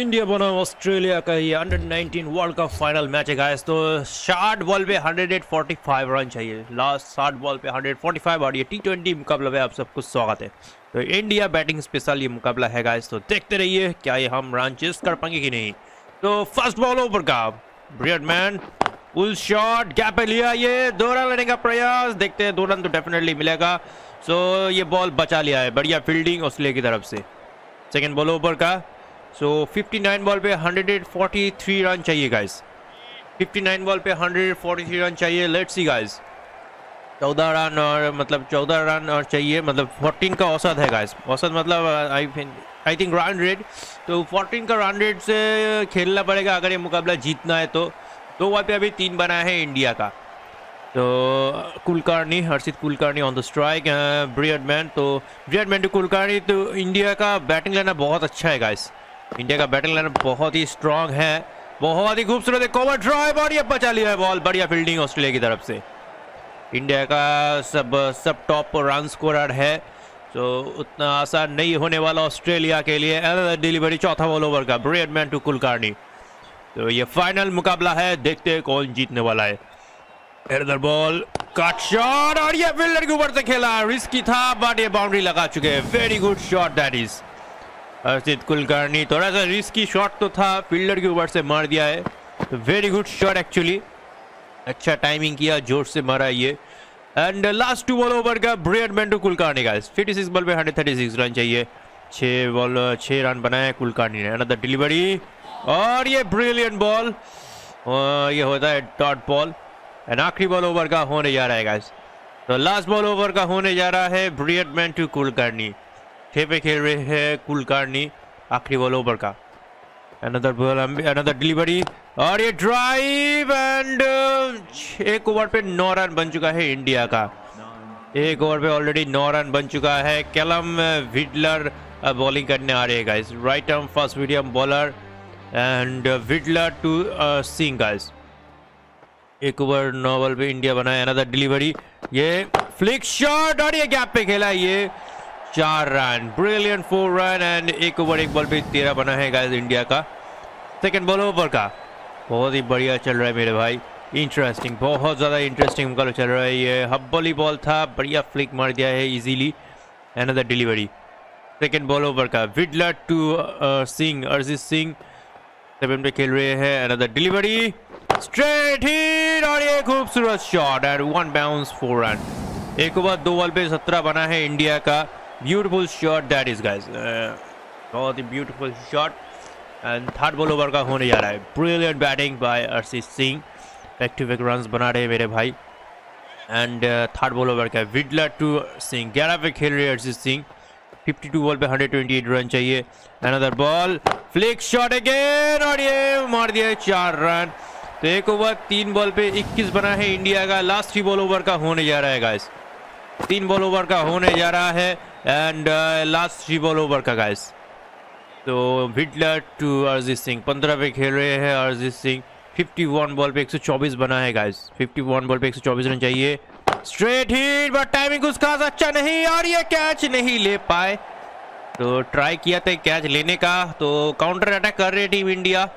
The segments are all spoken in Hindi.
इंडिया बनाम ऑस्ट्रेलिया का ये under 19 world cup final match है गाइस तो शार्ट बॉल पे 145 रन चाहिए लास्ट शार्ट बॉल पे 145 और ये टी ट्वेंटी मुकाबला में आप सबको स्वागत है तो इंडिया बैटिंग स्पेशल ये मुकाबला है गाइस तो देखते रहिए क्या ये हम रन चेस कर पाएँगे कि नहीं तो फ़र्स्ट बॉल ओवर का ब्रियड मैन फुल शॉट गैप पे लिया ये दो रन लेने का प्रयास देखते हैं दो रन तो डेफिनेटली मिलेगा सो ये बॉल बचा लिया है बढ़िया फील्डिंग ऑस्ट्रेलिया की तरफ़ से सेकेंड बॉल ओवर का सो so, 59 बॉल पे 143 रन चाहिए गाइस 59 बॉल पे 143 रन चाहिए. लेट्स सी गाइस 14 रन और मतलब 14 रन और चाहिए. मतलब 14 का औसत है गाइस औसत मतलब I I think run rate तो 14 का रन रेट से खेलना पड़ेगा अगर ये मुकाबला जीतना है तो. दो बॉल पे अभी तीन बना है इंडिया का. तो Kulkarni Harshit Kulkarni on the strike Beardman तो ब्रियड मैन टू कुलकर्णी तो इंडिया का बैटिंग लेना बहुत अच्छा है गाइस इंडिया का बैटिंग लाइन बहुत ही स्ट्रांग है। बहुत ही खूबसूरत है कवर ड्राइव और ये बचा लिया है बॉल बढ़िया फील्डिंग ऑस्ट्रेलिया की तरफ़ से। इंडिया का सब सब टॉप रन स्कोरर है। तो उतना आसान नहीं होने वाला ऑस्ट्रेलिया के लिए। डिलीवरी चौथा बॉल ओवर का ब्रेडमैन टू कुलकार्नी तो ये फाइनल मुकाबला है, देखते हैं कौन जीतने वाला है। इधर बॉल कट शॉट और ये फील्डर के ऊपर से खेला। रिस्की था बट ये बाउंड्री लगा चुके हैं। Very good shot that is Arshit Kulkarni, थोड़ा सा रिस्की शॉट तो था फील्डर के ऊपर से मार दिया है। वेरी गुड शॉट एक्चुअली अच्छा टाइमिंग किया, ज़ोर से मारा ये। And last two ball over का ब्रियड मैन कुलकर्णी का फिफ्टी सिक्स बॉल पे हंड्रेड थर्टी सिक्स रन चाहिए। छः बॉल छः रन बनाए कुलकर्णी ने। अनदर डिलीवरी और ये ब्रिलियंट बॉल ये होता है डॉट बॉल एंड आखिरी बॉल ओवर का होने जा रहा है गाइस तो लास्ट बॉल ओवर का होने जा रहा है ब्रियड मैन कुलकर्णी। छः पे खेल रहे हैं कुलकर्णी आखिरी बॉल ओवर का। अनदर बॉल अनदर डिलीवरी और ये ड्राइव एंड एक ओवर पे नौ रन बन चुका है इंडिया का। एक ओवर पे ऑलरेडी नौ रन बन चुका है। कैलम विडलर बॉलिंग करने आ रहे हैं guys right arm first medium bowler and Vidler to Singh guys एक ओवर नौ बॉल पे इंडिया बनाया। अनदर डिलीवरी ये फ्लिक शॉट और ये गैप पे खेला ये। चार run. Brilliant four run and एक ओवर एक बॉल पे तेरह बना है गाइस इंडिया का। सेकंड बॉल ओवर का। बहुत ही बढ़िया चल रहा है मेरे भाई। इंटरेस्टिंग बहुत ज़्यादा इंटरेस्टिंग मुकाबला चल रहा है ये। हब्बली बॉल था, बढ़िया फ्लिक मार दिया है easily another delivery second ball over का। Vidler to Singh Arjit Singh seven पे खेल रहे हैं। अनदर डिलीवरी स्ट्रेट हिट और ये खूबसूरत shot and one bounce four run एक ओवर दो बॉल पे सत्रह बना है इंडिया का। Beautiful shot that is guys बहुत ही beautiful shot and third ball over का होने जा रहा है। Brilliant batting by Arshit Singh back to back run बना रहे मेरे भाई। एंड थर्ड बॉल ओवर का विडलर टू सिंह ग्यारह पे खेल रहे अर्षित सिंह 52 बॉल पे 128 रन चाहिए। Another ball flick shot again और ये मार दिया चार रन। तो एक ओवर तीन बॉल पे 21 बना है इंडिया का। लास्ट थ्री बॉल ओवर का होने जा रहा है गाइस तीन बॉल ओवर का होने जा रहा है। And last three ball over का गाइस तो विडलर टू अरजीत सिंह पंद्रह पे खेल रहे हैं अरजीत सिंह 51 बॉल पे 124 बना है गाइस 51 बॉल पे 124 रन चाहिए. स्ट्रेट हिट बट टाइमिंग उसका अच्छा नहीं, और ये कैच नहीं ले पाए. तो ट्राई किया था कैच लेने का. तो काउंटर अटैक कर रही team India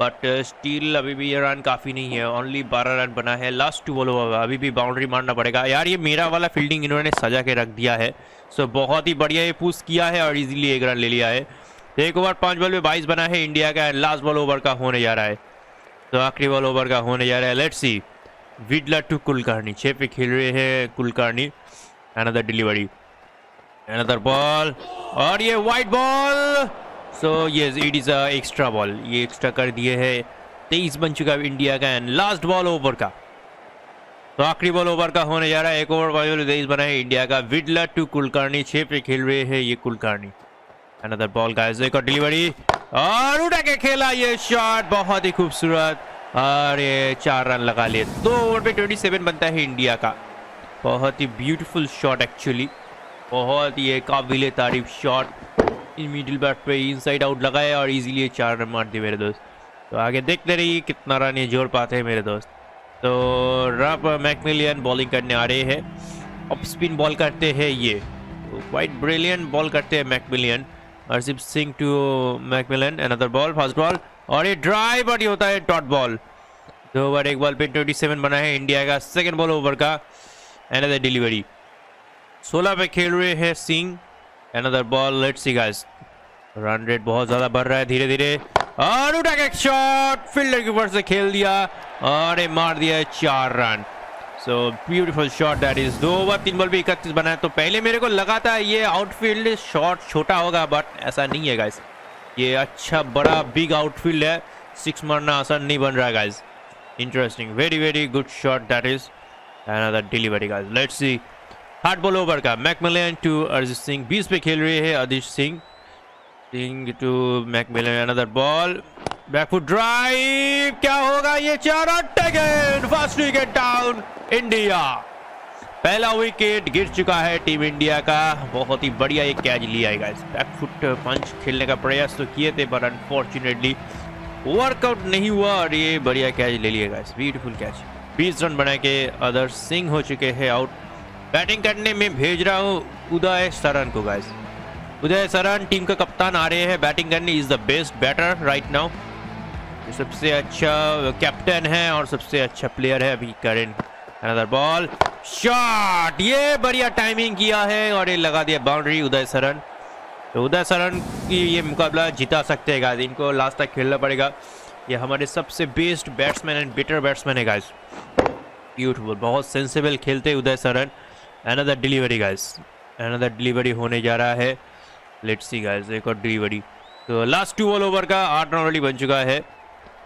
but still uh, अभी भी ये रन काफ़ी नहीं है। ओनली बारह रन बना है। लास्ट टू बॉल अभी भी बाउंड्री मारना पड़ेगा। यार ये मेरा वाला फील्डिंग इन्होंने सजा के रख दिया है। सो बहुत ही बढ़िया ये पुश किया है और इजीली एक रन ले लिया है। एक ओवर पाँच बॉल में बाईस बना है इंडिया का। लास्ट बॉल ओवर का होने जा रहा है। तो आखिरी बॉल ओवर का होने जा रहा है। Let's see Vidler to Kulkarni छः पे खेल रहे हैं Kulkarni another delivery another ball और ये वाइट बॉल सो ये it is a extra ball ये एक्स्ट्रा कर दिए है तेईस बन चुका है इंडिया का एंड लास्ट बॉल ओवर का तो आखिरी बॉल ओवर का होने जा रहा है एक ओवर बॉल तेईस बना है इंडिया का विडलर टू कुलकर्णी छः पे खेल रहे हैं ये कुलकर्णी अनदर बॉल का एक और डिलीवरी और उठा के खेला ये शॉट बहुत ही खूबसूरत और ये चार रन लगा लिए दो ओवर पे ट्वेंटी सेवन बनता है इंडिया का बहुत ही ब्यूटीफुल शॉट एक्चुअली बहुत ही काबिल तारीफ़ शॉट मिडिल बैट पे इनसाइड आउट लगाया और इजीली चार रन मार दिए मेरे दोस्त। तो आगे देखते रहिए कितना रन ये जोड़ पाते हैं मेरे दोस्त। तो रब मैकमिलियन बॉलिंग करने आ रहे हैं। अब स्पिन बॉल करते हैं ये। वाइट ब्रिलियन बॉल करते हैं McMillan. Arshin Singh to McMillan another ball first ball और ये और ये होता है डॉट बॉल दो ओवर एक बॉल पे 27 बना है इंडिया का सेकंड बॉल ओवर का। अनदर डिलीवरी 16 पे खेल रहे हैं Singh. Another ball let's see guys run rate बहुत ज़्यादा बढ़ रहा है धीरे धीरे और उठा के शॉट फील्डर के ऊपर से खेल दिया और मार दिया चार run. So beautiful shot that is दो ओवर, तीन बॉल भी इकतीस बनाया तो पहले मेरे को लगा था ये आउटफील्ड शॉट छोटा होगा बट ऐसा नहीं है गाइस ये अच्छा बड़ा बिग आउटफील्ड है। सिक्स मारना आसान नहीं बन रहा है guys interesting very very good shot that is another delivery guys let's see hard ball over का। मैकमिलियन टू अरिजीत सिंह बीस पे खेल रहे हैं Adarsh Singh. Singh to McMillan another ball back foot drive क्या होगा ये चार? Again first wicket down India पहला विकेट गिर चुका है टीम इंडिया का। बहुत ही बढ़िया एक कैच लिया है गाइस बैकफुट पंच खेलने का प्रयास तो किए थे पर अनफॉर्चुनेटली वर्कआउट नहीं हुआ और ये बढ़िया कैच ले लिया गाइस ब्यूटीफुल कैच 20 रन बना के अदर सिंह हो चुके हैं आउट बैटिंग करने में भेज रहा हूँ। उदय सरन को गाइस उदय सरन टीम का कप्तान आ रहे हैं। बैटिंग करने is the best batter right now सबसे अच्छा कैप्टन है और सबसे अच्छा प्लेयर है अभी करेंट अनदर बॉल शॉट ये बढ़िया टाइमिंग किया है और ये लगा दिया बाउंड्री उदय सरन तो उदय सरन की ये मुकाबला जिता सकते हैं गाइस इनको लास्ट तक खेलना पड़ेगा। ये हमारे सबसे best batsman and better batsman है गाइस ब्यूटीफुल बहुत सेंसिबल खेलते Uday Saharan another delivery guys another delivery होने जा रहा है लेट्स सी गाइस एक और डिलीवरी तो लास्ट टू बॉल ओवर का आठ रन ऑलरेडी बन चुका है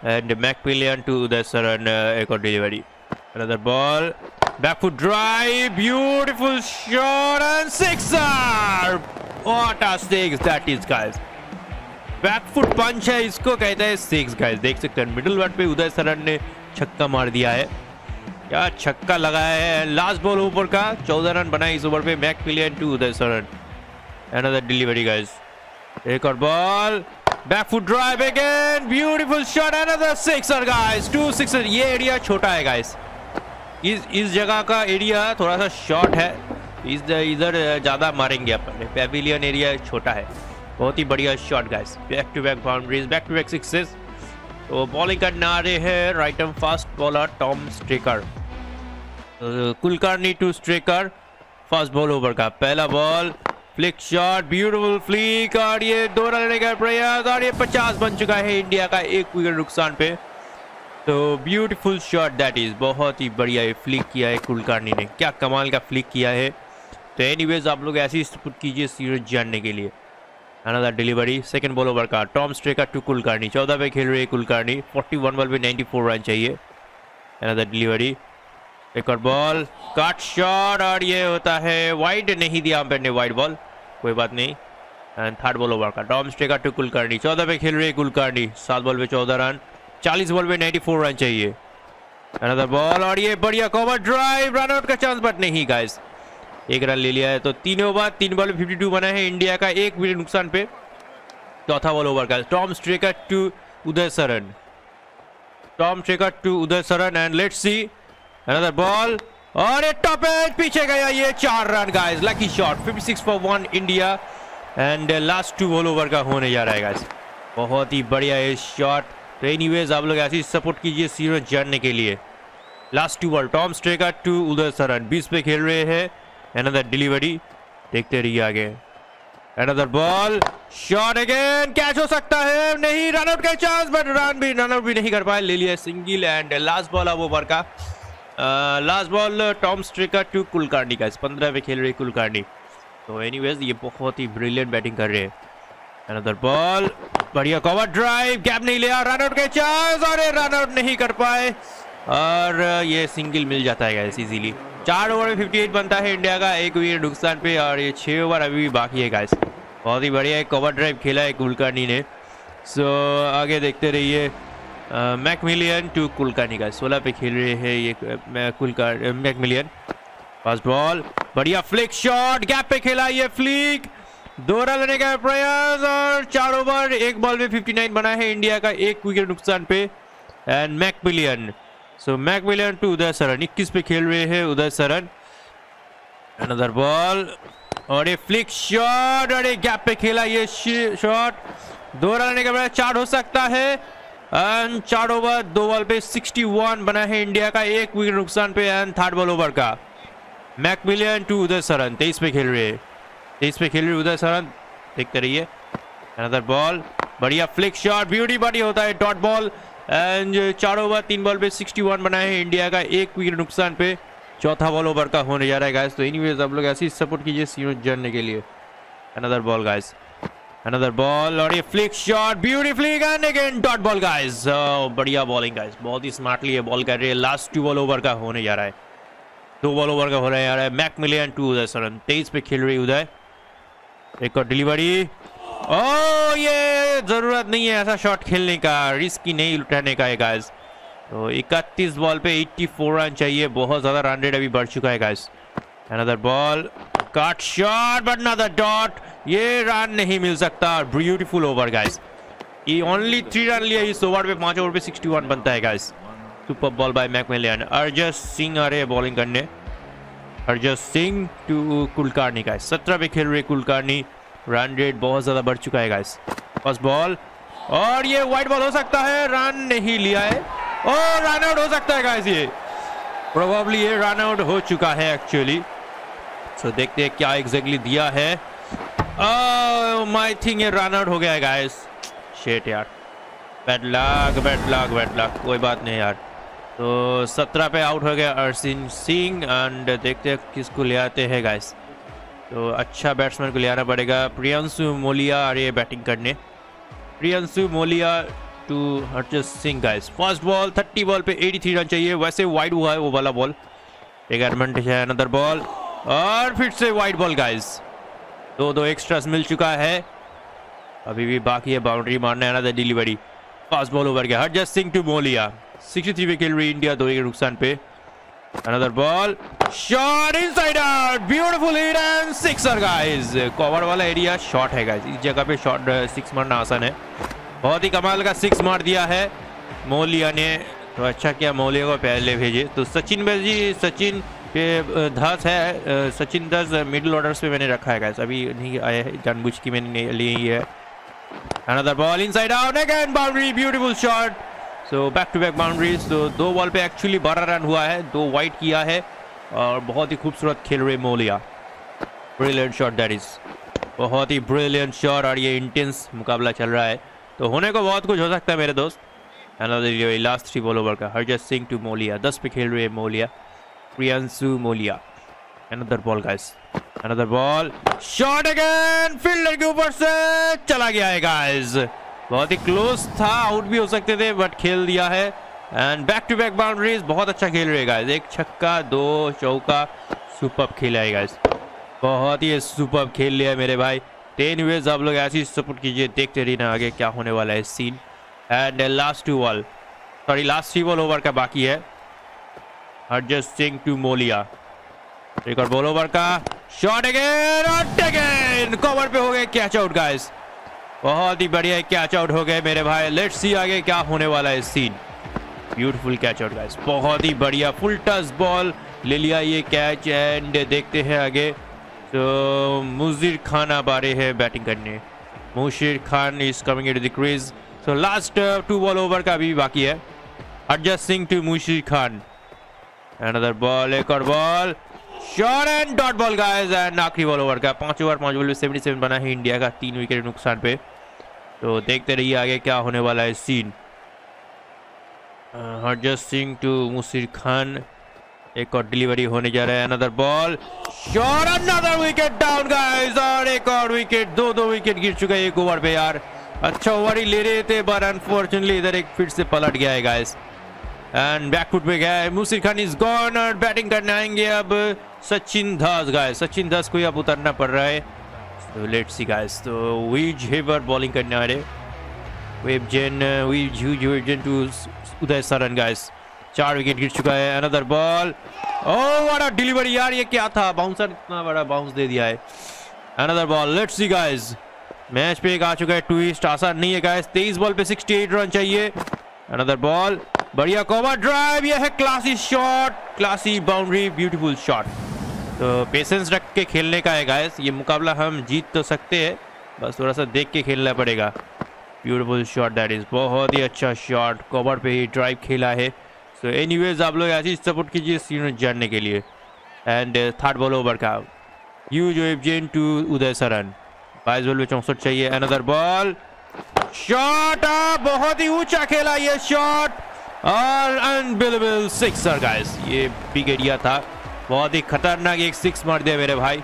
and McMillan to Uday Saharan एक और delivery Another ball. Foot foot drive. Beautiful shot and sixer. What a six that is, guys. Back foot punch है इसको कहते हैं सिक्स गाइस देख सकते हैं मिडिल वर्ड पे उदय सरन ने छक्का मार दिया है क्या छक्का लगाया है? लास्ट बॉल ऊपर का। चौदह रन बनाए इस ओवर पे McMillan to Uday Saharan another delivery guys एक और ball back foot drive again beautiful shot another sixer guys two sixer ये एरिया छोटा है गाइस इस इस जगह का एरिया थोड़ा सा शॉर्ट है। इस, इधर ज़्यादा मारेंगे अपन। पेविलियन एरिया छोटा है। बहुत ही बढ़िया shot guys back to back boundaries back to back sixes तो बॉलिंग करने आ रहे हैं right arm fast bowler Tom Straker Kulkarni to Straker fast ball over का पहला ball flick shot beautiful flick और ये दो रन लेने का प्रयास और ये पचास बन चुका है इंडिया का एक विकेट नुकसान पे। तो ब्यूटीफुल शॉट दैट इज़ बहुत ही बढ़िया ये फ्लिक किया है कुलकर्णी ने। क्या कमाल का फ्लिक किया है। तो एनीवेज आप लोग ऐसी सपोर्ट कीजिए सीरीज़ जानने के लिए। Another delivery second ball over का टॉम स्ट्रेकर टू कुलकर्णी चौदह पे खेल रहे कुलकर्णी 41 बॉल पे 94 रन चाहिए अनदर डिलीवरी एक और बॉल कट शॉट और ये होता है वाइड नहीं दिया अंपायर ने वाइड बॉल कोई बात नहीं. एंड थर्ड बॉल ओवर का टॉम स्ट्रेकर टू कुलकर्णी चौदह पे खेल रहे कुलकर्णी सात बॉल पे चौदह रन चालीस बॉल पे 94 रन चाहिए अनदर बॉल और ये बढ़िया कवर ड्राइव रन आउट का चांस बट नहीं गाइस एक रन ले लिया है। तो तीन ओवर तीन बॉल में 52 बना है इंडिया का, एक विकेट नुकसान पे। चौथा बॉल ओवर का Tom Straker to Uday Saharan Tom Straker to Uday Saharan and let's see another ball और ये टॉप एज पीछे गया ये चार run guys lucky shot 56 for one India and last two ball over का होने जा रहा है गाइस बहुत ही बढ़िया ये शॉट तो एनीवेज आप लोग ऐसी सपोर्ट कीजिए सीरीज़ जानने के लिए। Last two ball Tom Straker to Uday Saharan बीस पे खेल रहे हैं। अनदर डिलीवरी देखते रहिए आगे. Another ball shot again catch हो सकता है. नहीं रन आउट का चांस बट रन भी रन आउट भी नहीं कर पाए. ले लिया सिंगल एंड लास्ट बॉल अब ओवर का. Last ball Tom Straker to Kulkarni का पंद्रह पे खेल रहे कुलकर्णी तो एनीवेज ये बहुत ही ब्रिलियंट बैटिंग कर रहे हैं. अनदर बॉल बढ़िया कवर ड्राइव गैप नहीं लिया. रन आउट के चांस और रन आउट नहीं कर पाए. और ये सिंगल मिल जाता है इजीली चार ओवर में 58 बनता है इंडिया का, एक विकेट नुकसान पे और ये छह ओवर अभी भी बाकी है गाइस बहुत ही बढ़िया, एक कवर ड्राइव खेला है कुलकर्णी ने। सो आगे देखते रहिए। मैकमिलियन टू कुलकर्णी का सोलह पे खेल रहे हैं ये कुलकर मैकमिलियन फ़र्स्ट बॉल बढ़िया फ्लिक शॉट गैप पे खेला ये फ्लिक दो रन लेने का प्रयास और चार ओवर एक बॉल में 59 बना है इंडिया का, एक विकेट नुकसान पे। And McMillan so McMillan to Uday Saran 21 पे खेल रहे हैं उदय सरन अनदर बॉल और ये फ्लिक शॉट और ये गैप पे खेला ये शॉट दो रन के बाद चार हो सकता है। एंड चार ओवर दो बॉल पे 61 बना है इंडिया का एक विकेट नुकसान पे एंड थर्ड बॉल ओवर का। मैकमिलियन टू उदय सरन तेईस पे खेल रहे तेईस पे खेल रहे उदय सरन देखते रहिए अनदर बॉल बढ़िया फ्लिक शॉट ब्यूटी बॉडी होता है। डॉट बॉल एंड चार ओवर तीन बॉल पे 61 बना है इंडिया का, एक विकेट नुकसान पे चौथा बॉल ओवर का होने जा रहा है गाइस तो एनीवेज आप लोग ऐसी सपोर्ट कीजिए सीनो जानने के लिए। Another ball guys another ball और ये flick shot beautifully and again dot ball guys बढ़िया बॉलिंग गाइस बहुत ही स्मार्टली ये बॉल कर रही है। लास्ट टू बॉल ओवर का होने जा रहा है। दो बॉल ओवर का जा रहा है। Mac million to Uday Saran तेईस पे खेल रही उदय। एक और डिलीवरी ओ ये ज़रूरत नहीं है ऐसा शॉट खेलने का रिस्क ही नहीं उठाने का है गाइस तो 31 बॉल पे 84 रन चाहिए, बहुत ज़्यादा रन रेट अभी बढ़ चुका है guys another ball cut shot but another dot ये रन नहीं मिल सकता ब्यूटीफुल ओवर गाइस ये ओनली थ्री रन लिया, इस ओवर पे पाँच ओवर पे 61 बनता है guys super ball by McMillan Harjas Singh हैं बॉलिंग करने. अर्जस सिंह टू कुलकारनी गाइस 17 पे खेल रहे कुलकारनी रन रेट बहुत ज़्यादा बढ़ चुका है गाइस फ़र्स्ट बॉल और ये व्हाइट बॉल हो सकता है. रन नहीं लिया है. और रन आउट हो सकता है गाइस ये. प्रोबेबली ये रन आउट हो चुका है एक्चुअली सो देखते हैं क्या एग्जैक्टली दिया है. माय oh, थिंक ये रन आउट हो गया है गाइस शेट यार. Bad luck bad luck bad luck कोई बात नहीं यार. तो सत्रह पे आउट हो गया अर्सिन सिंह एंड देखते हैं किसको ले आते हैं गाइस तो अच्छा बैट्समैन को ले आना पड़ेगा। प्रियंशु मोलिया आ रही है बैटिंग करने। Priyanshu Moliya to Harjas Singh guys first ball 30 ball पे 83 रन चाहिए। वैसे वाइड हुआ है वो वाला बॉल एक एडवांटेज है अनदर बॉल और फिर से वाइड बॉल गाइस दो दो एक्स्ट्रास मिल चुका है। अभी भी बाकी है बाउंड्री मारना है डिलीवरी फास्ट बॉल ओवर गया। हरजस सिंह टू मोलिया। 63 पे खेल रही इंडिया दो एक नुकसान पे। Another ball. Shot inside out. Beautiful hit and sixer, guys. Cover वाला एरिया शॉट है, guys. इस जगह पे शॉट सिक्स मारना आसान है। बहुत ही कमाल का सिक्स मार दिया है। मोलिया ने तो अच्छा किया, मोलिया को पहले भेजे। तो सचिन जी, सचिन के धस है। सचिन दस मिडिल ऑर्डर्स पे मैंने रखा है गाइस अभी नहीं आया है। जानबूझ की मैंने ली है। Another ball inside out again boundary beautiful shot so back to back boundaries तो दो बॉल पे एक्चुअली बारह रन हुआ है, दो वाइट किया है, और बहुत ही खूबसूरत खेल रहे मोलिया। ब्रिलियंट शॉट दैट इज़ बहुत ही ब्रिलियंट शॉट और ये इंटेंस मुकाबला चल रहा है। तो होने को बहुत कुछ हो सकता है मेरे दोस्त। लास्ट थ्री बॉल ओवर का हरजत सिंह टू मोलिया दस पे खेल रहे हैं Moliya. Priyanshu Moliya another ball guys another ball shot again fielder के ऊपर से चला गया है गाइस बहुत ही क्लोज था आउट भी हो सकते थे बट खेल दिया है। And back to back boundaries बहुत अच्छा खेल रहे गाइस एक छक्का, दो चौका सुपर खेला है गाइस बहुत ही सुपर खेल लिया है मेरे भाई। टेन वेज आप लोग ऐसी सपोर्ट कीजिए, देखते रहिए ना आगे क्या होने वाला है scene and last two ball sorry last three ball over का बाकी है। हरजत सिंह टू मोलिया एक और बॉल ओवर का। शॉट अगेन अगेन कवर पे हो गए कैच आउट गाइस बहुत ही बढ़िया कैच आउट हो गए मेरे भाई। लेट्स सी आगे क्या होने वाला है scene beautiful catch out guys बहुत ही बढ़िया। फुल टच बॉल ले लिया ये कैच एंड देखते हैं आगे। तो मुजीर खान आ रहे हैं बैटिंग करने। Musheer Khan is coming to the crease so last two ball over का भी बाकी है। Harjas Singh to Musheer Khan. Another ball एक और ball shot and dot ball guys and आखिरी बॉल ओवर का। पाँच ओवर पाँच बॉल सेवेंटी सेवन बना है इंडिया का। तीन विकेट नुकसान पे। तो देखते रहिए आगे क्या होने वाला है सीन हरजत सिंह टू मुशीर खान। एक और डिलीवरी होने जा रहा है। Another ball shot another wicket down guys और एक और विकेट दो दो विकेट गिर चुका है एक ओवर पे, यार। अच्छा ओवर ही ले रहे थे पर अनफॉर्चुनेटली इधर एक फिर से पलट गया है गाइस एंड बैकफुट पे गया है। मुसिर खान इज़ गॉन और बैटिंग करने आएँगे अब। सचिन दास गाइस सचिन दास को अब उतरना पड़ रहा है। तो लेट्स सी गाइस तो वीज हेवर बॉलिंग करने आ रहे। वेब जेन वीज जेन टू उदय सरन गाइस चार विकेट गिर चुका है। अनदर बॉल ओ बड़ा डिलीवरी यार, ये क्या था? बाउंसर इतना बड़ा बाउंस दे दिया है। Another ball let's see guys match पे एक आ चुका है ट्विस्ट आसान नहीं है गाइस 23 बॉल पे 68 रन चाहिए। अनदर बॉल बढ़िया कवर ड्राइव ये है classy shot classy boundary beautiful shot तो पेशेंस रख के खेलने का है गाइस ये मुकाबला हम जीत तो सकते हैं. बस थोड़ा सा देख के खेलना पड़ेगा. ब्यूटीफुल शॉट दैट इज़ बहुत ही अच्छा शॉट कवर पे ही ड्राइव खेला है. सो एनीवेज आप लोग ऐसी सपोर्ट कीजिए सीन जानने के लिए. एंड थर्ड बॉल ओवर का. यू जो जेन टू उदय सरन बाईस बॉल में चौसठ चाहिए. अनदर बॉल शॉट बहुत ही ऊँचा खेला ये शॉट और अनबिलेबल सिक्सर गाइस ये बिग एरिया था. बहुत ही खतरनाक एक सिक्स मार दिया मेरे भाई।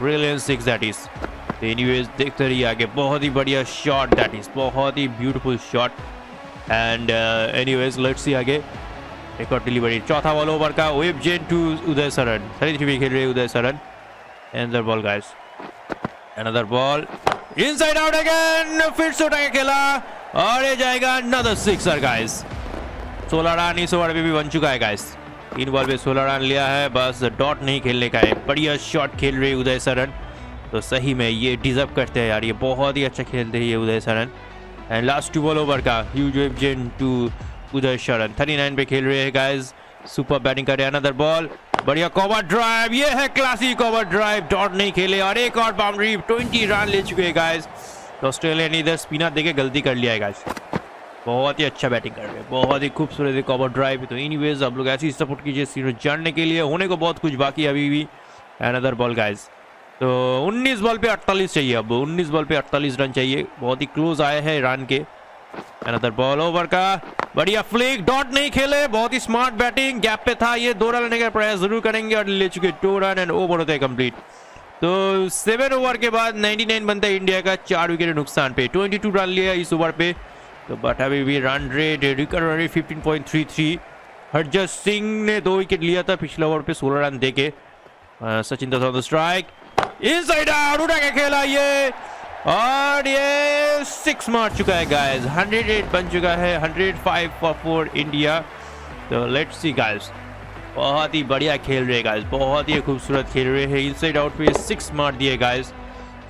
Brilliant six that is anyways देखते रहिए आगे। बहुत ही बढ़िया शॉट दैट इज़ बहुत ही beautiful shot and anyways let's see आगे। एक और डिलीवरी चौथा बॉल ओवर का web gen to Uday Saharan three three खेल रहे Uday Saharan ender ball guys another ball inside out again फिर से उठा के खेला। और ये जाएगा अनदर सिक्सर गाइस 16 रन इस ओवर में भी बन चुका है गाइस तीन बॉल पे सोलह रन लिया है, बस डॉट नहीं खेलने का है। बढ़िया शॉट खेल रहे उदय सरन। तो सही में ये डिजर्व करते हैं यार, ये बहुत ही अच्छा खेलते हैं ये Uday Saharan. And last two ball over का जेन टू उदय शरण 39 पे खेल रहे हैं गाइस सुपर बैटिंग कर रहे हैं। अनदर बॉल बढ़िया कवर ड्राइव ये है क्लासिक कवर ड्राइव डॉट नहीं खेले और एक और बाउंड्री 20 रन ले चुके हैं गाइस तो ऑस्ट्रेलिया ने इधर स्पिनर देके गलती कर लिया है गाइस बहुत ही अच्छा बैटिंग कर रहे हैं। बहुत ही खूबसूरत कवर ड्राइव तो एनीवेज आप लोग ऐसी सपोर्ट कीजिए सीरीज़ जानने के लिए। होने को बहुत कुछ बाकी अभी भी। अनदर बॉल गाइज़ तो 19 बॉल पे 48 चाहिए अब। 19 बॉल पे 48 रन चाहिए। बहुत ही क्लोज आए हैं रन के। अनदर बॉल ओवर का। बढ़िया फ्लिक डॉट नहीं खेले। बहुत ही स्मार्ट बैटिंग गैप पे था ये। दो रन लेने का प्रयास ज़रूर करेंगे और ले चुके टू रन एंड ओवर होते हैं कंप्लीट तो सेवन ओवर के बाद 99 बनता है इंडिया का। चार विकेट नुकसान पे। 22 रन लिया इस ओवर पे। तो बट अभी भी run rate recovery 15.33 Harjas Singh ने दो विकेट लिया था पिछले ओवर पे 16 रन देके। Sachin Dhas strike inside out उठा के खेला ये। और ये सिक्स मार चुका है गाइस 108 बन चुका है 105 फॉर फोर इंडिया तो लेट्स सी गाइस बहुत ही बढ़िया खेल रहे गाइस बहुत ही खूबसूरत खेल रहे हैं। इनसाइड आउट पे सिक्स मार दिए guys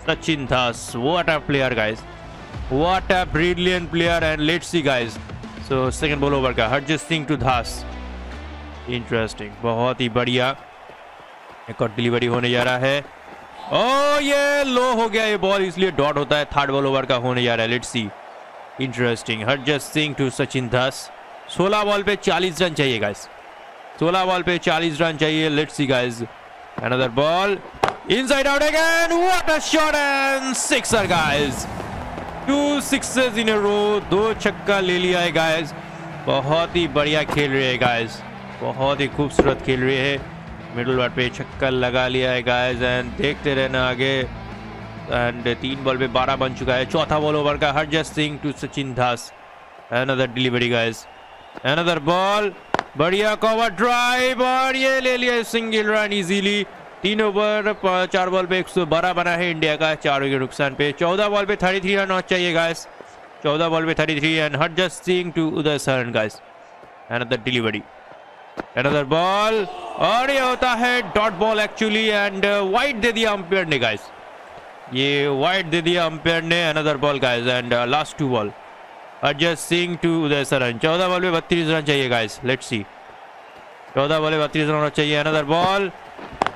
Sachin Dhas what a player guys What a brilliant player and let's see, guys. So, second ball over का। हरजीत सिंह टू धास इंटरेस्टिंग बहुत ही बढ़िया। एक और डिलीवरी होने जा रहा है। ओ ये लो हो गया ये बॉल इसलिए डॉट होता है। थर्ड बॉल ओवर का होने जा रहा है। Let's see interesting Harjas Singh to Sachin Dhas 16 ball पे 40 रन चाहिए गाइस 16 बॉल पे 40 रन चाहिए। Let's see guys another ball inside out again what a shot and sixer guys two sixes in row दो छक्का ले लिया है गाइस बहुत ही बढ़िया खेल रहे हैं गाइस बहुत ही खूबसूरत खेल रहे हैं। मिडल वार्ड पे छक्का लगा लिया है गाइस एंड देखते रहना आगे। एंड तीन बॉल पे बारह बन चुका है। चौथा बॉल ओवर का Harjas Singh to Sachin Dhas. Another delivery guys another ball बढ़िया कवर ड्राइव और ये ले लिया सिंगल रन इजीली तीन ओवर चार बॉल पे एक सौ बारह बना है इंडिया का, चार विकेट नुकसान पे। चौदह बॉल पे थर्टी थ्री रन और चाहिए गाइस चौदह बॉल पे thirty three and Harjas Singh to Uday Saharan guys another delivery another ball और ये होता है dot ball actually and wide दे दिया अंपायर ने गाइस ये वाइट दे दिया अंपायर ने another ball guys and last two ball Harjas Singh to Uday Saharan चौदह बॉल पे बत्तीस रन चाहिए गाइस लेट्स सी चौदह बॉल पे बत्तीस रन चाहिए अनदर बॉल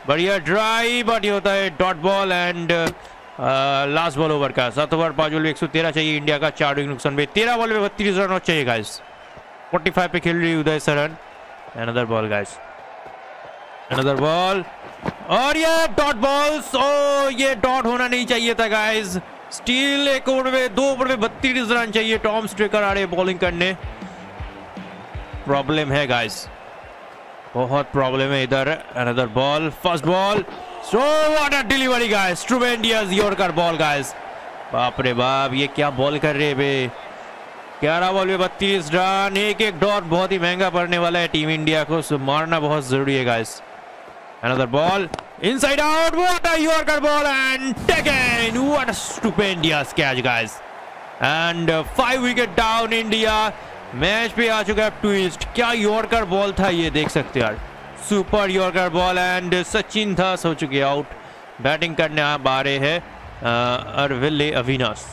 बढ़िया ड्राई बॉडी होता है, dot ball and last ball over का। सात ओवर पाँच बॉल सौ तेरह चाहिए इंडिया का, चार विकेट नुकसान पे तेरह बॉल में बत्तीस रन और चाहिए गाइस फोर्टी फाइव पे खेल रही Uday Saharan. Another ball guys another ball और ये डॉट बॉल्स ओ, ये डॉट होना नहीं चाहिए था गाइस स्टील एक ओवर में, दो ओवर में बत्तीस रन चाहिए टॉम स्ट्रेकर आ रहे बॉलिंग करने। प्रॉब्लम है गाइस बहुत प्रॉब्लम है इधर another ball first ball so what a delivery guys tremendous yorker ball guys बाप रे बाप, ये क्या बॉल कर रहे बे? ग्यारह बॉल में बत्तीस रन एक एक डॉट बहुत ही महँगा पड़ने वाला है टीम इंडिया को सो मारना बहुत ज़रूरी है guys another ball inside out what a yorker ball and taken what a stupendous catch guys and five wicket down India match पे आ चुका है ट्विस्ट क्या यॉर्कर बॉल था ये देख सकते यार। Super yorker ball and Sachin था हो चुके आउट बैटिंग करने आ रहे हैं अरविल्ले अविनाश।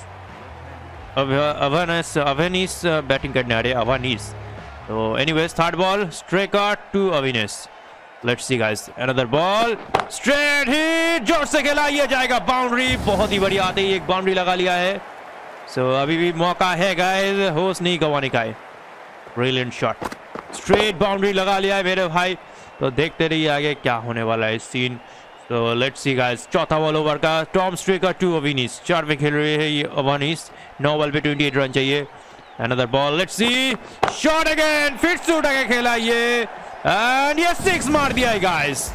अवनस अवनीस बैटिंग करने आ रहे अवानीस तो anyways third ball Straker to Avanish let's see guys another ball straight hit ज़ोर से खेला ये जाएगा बाउंड्री बहुत ही बढ़िया आते ही एक बाउंड्री लगा लिया है। सो so, अभी भी मौका है गाइस होश नहीं गवाने का है। ब्रिलियंट शॉट स्ट्रेट बाउंड्री लगा लिया है मेरे भाई। तो देखते रहिए आगे क्या होने वाला है सीन तो लेट्स सी गाइस चौथा बॉल ओवर का। टॉम स्ट्रेकर टू अविनीस चार पे खेल रहे हैं ये अवानीस नौ बॉल पे 28 रन चाहिए। Another ball let's see shot again फिर से उठा के खेला ये एंड ये सिक्स मार दिया है गाइस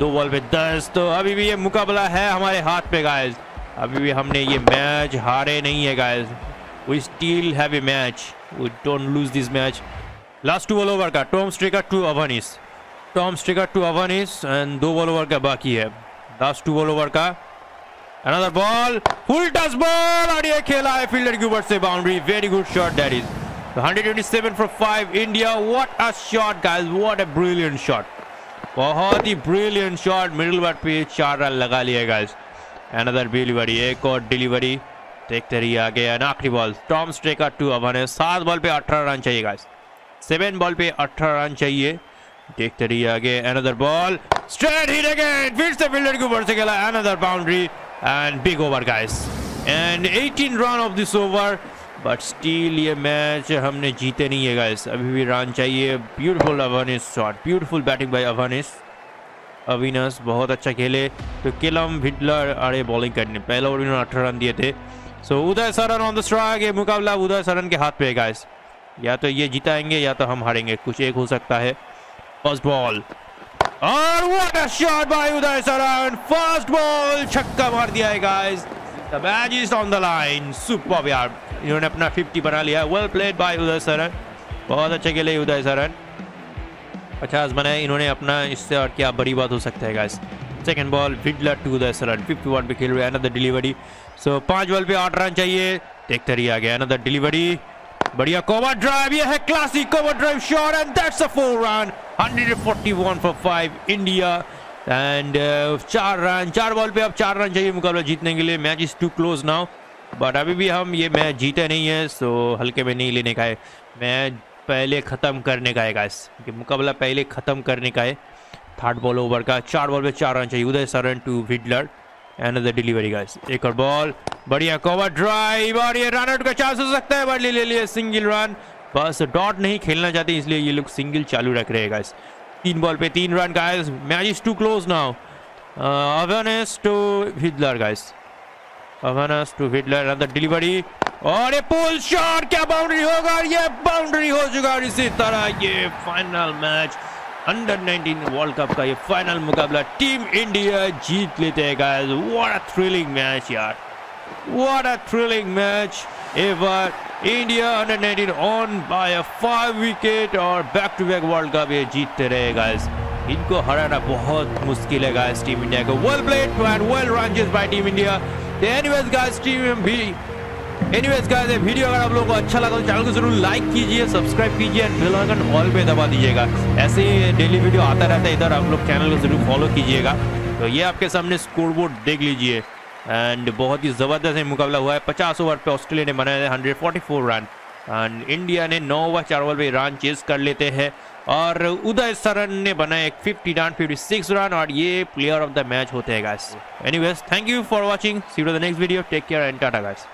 दो बॉल पे दस। तो अभी भी ये मुकाबला है हमारे हाथ पे गाइस अभी भी हमने ये मैच हारे नहीं है guys we still have a match we don't lose this match last two ball over का Tom Straker to Avanish Tom Sticker to Avanish and दो बॉल ओवर का बाकी है लास्ट टू बॉल ओवर का another ball full toss ball और ये खेला है फील्डर के ऊपर से boundary very good shot that is 127 for 5 India what a shot guys what a brilliant shot बहुत ही ब्रिलियंट शॉट मिडिल वर्ड पे चार रन लगा लिए गाइस अनदर डिलीवरी एक और डिलीवरी देखते रहिए आगे आखिरी बॉल टॉम स्ट्रेकर टू अवन सात बॉल पे 18 रन चाहिए गाइस सेवन बॉल पे 18 रन चाहिए. देखते रहिए आगे another ball straight hit again फिर से फील्डर के ऊपर से खेला. Another boundary and big over guys and 18 run off this over but still ये मैच हमने जीते नहीं है गाइस अभी भी रन चाहिए. Beautiful Avanish shot beautiful batting by Avanish Avanish बहुत अच्छा खेले. तो किलम भिडलर अरे बॉलिंग करने पहले ओवर इन्होंने अठारह रन दिए थे. So so, Uday Saharan on the strike ये मुकाबला उदय सरन के हाथ पे है गाइस या तो ये जिताएँगे या तो हम हारेंगे कुछ एक हो सकता है First ball. और what a shot by Uday Saran. First ball छक्का मार दिया है guys. The match is on the line. Superb यार. इन्होंने अपना 50 बना लिया. Well played by Uday Saran. बहुत अच्छे खेले उदय सरन पचास बनाए इन्होंने अपना इससे और क्या बड़ी बात हो सकता है guys second ball Vidler to Uday Saharan 51 पे खेल रहे अनदर डिलीवरी सो पाँच बॉल पे आठ रन चाहिए। देखते रहिए आगे अनदर डिलीवरी बढ़िया कवर ड्राइव ये है classic cover drive shot and that's a four run 141 for five India and चार रन चार बॉल पे अब चार रन चाहिए मुकाबला जीतने के लिए। Match is too close now but अभी भी हम ये मैच जीते नहीं है सो हल्के में नहीं लेने का है। मैच पहले ख़त्म करने का है गाइस मुकाबला पहले ख़त्म करने का है। थर्ड बॉल ओवर का चार बॉल पे चार रन चाहिए। Uday Saharan to Vidler and delivery guys एक और बॉल, बढ़िया कवर ड्राइव और ये रन आउट का चांस हो सकता है। बट ले लिया सिंगल रन बस डॉट नहीं खेलना चाहते, इसलिए ये लोग सिंगल चालू रख रहे हैं गाइस तीन बॉल पे तीन run guys match is too close now Avanish to Vidler guys Avanish to Vidler another delivery और ये पुल शॉट क्या बाउंड्री होगा? ये बाउंड्री हो चुका और इसी तरह ये final match under 19 world cup का ये फाइनल मुकाबला टीम इंडिया जीत लेते हैं guys what a thrilling match यार. What a thrilling match ever India under 19 won by a five wicket और back to back world cup ये जीतते रहे गाइस इनको हराना बहुत मुश्किल है गाइस टीम इंडिया को. Well played and well run by team India anyways guys team भी एनीवेज गाइस ये वीडियो अगर आप लोगों को अच्छा लगा तो चैनल को ज़रूर लाइक कीजिए सब्सक्राइब कीजिए एंड बेल आइकन ऑल पे दबा दीजिएगा। ऐसे ही डेली वीडियो आता रहता है, इधर आप लोग चैनल को ज़रूर फॉलो कीजिएगा। तो ये आपके सामने स्कोर बोर्ड देख लीजिए। एंड बहुत ही ज़बरदस्त मुकाबला हुआ है। पचास ओवर पे ऑस्ट्रेलिया ने बनाए hundred forty four run and India ने नौ ओवर चार ओवर पे रन चेज कर लेते हैं। और उदय सरन ने बनाए fifty run fifty six run और ये प्लेयर ऑफ़ द मैच होते हैं guys anyways thank you for watching see you the next video take care and tata guys